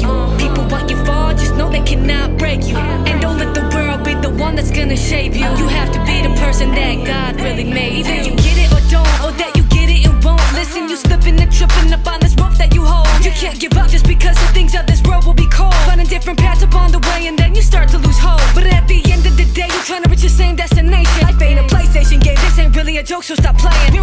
you. People want you fall, just know they cannot break you. And don't let the world be the one that's gonna shape you. You have to be the person that God really made. Either you get it or don't, or that you get it and won't. Listen, you slipping and tripping up on this rope that you hold. You can't give up just because the things of this world will be cold. Finding different paths upon the way, and then you start to lose hope. But at the end of the day, you're trying to reach the same destination. Life ain't a PlayStation game, this ain't really a joke, so stop playing.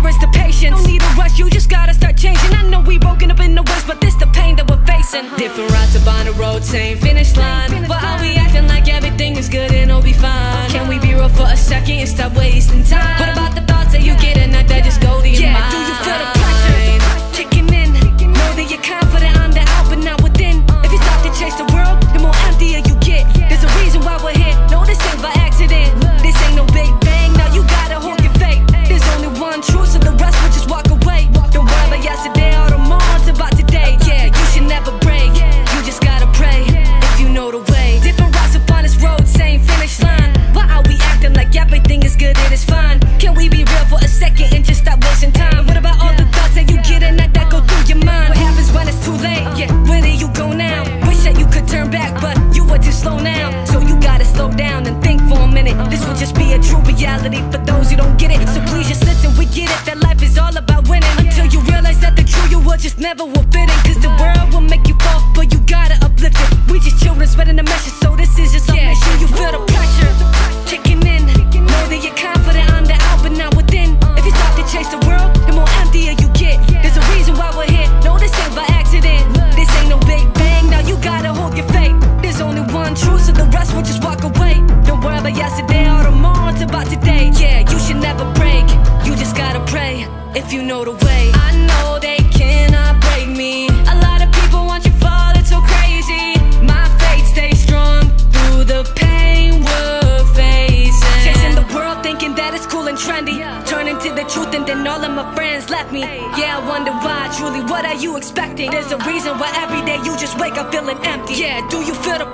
Good and it's fine? Can we be real for a second and just stop wasting time? What about all the thoughts that you get and that, that go through your mind? What happens when it's too late? Uh-huh. Yeah, where do you go now? Wish that you could turn back, but you were too slow now. So you gotta slow down and think for a minute. This will just be a true reality for those who don't get it. So please just listen, we get it that life is all about winning. Until you realize that the true you will just never will fit in. Cause the world today. Yeah, you should never break. You just gotta pray if you know the way. I know they cannot break me. A lot of people want you fall. It's so crazy. My faith stays strong through the pain we're facing. Chasing the world, thinking that it's cool and trendy. Turning to the truth, and then all of my friends left me. Yeah, I wonder why. Truly, what are you expecting? There's a reason why every day you just wake up feeling empty. Yeah, do you feel the